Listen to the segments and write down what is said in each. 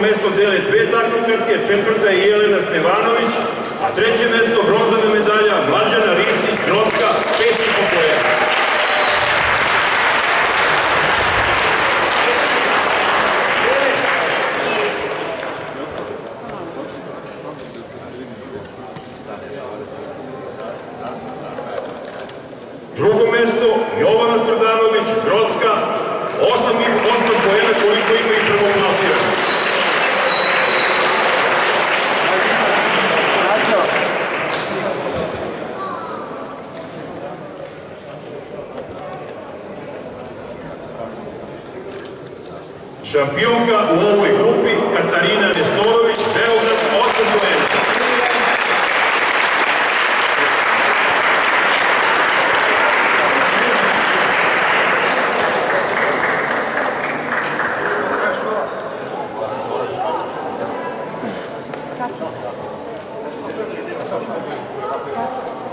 mesto dele dve takmičarke, četvrta je Jelena Stevanović, a treće mesto bronzana medalja Mlađana Ristić, Grocka, pet i po pojena. Drugo mesto, Jovana Srdanović, Grocka, 8 i 8 pojena koliko ima i Šampionka u ovoj grupi Katarina Nestorović, Beograd, 8 pojena. Prelazimo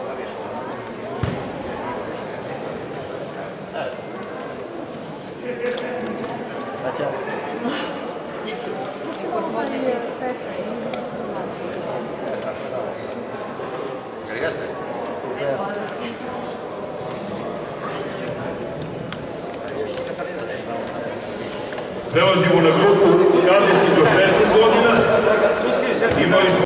na grupu kadeti do 16 godina.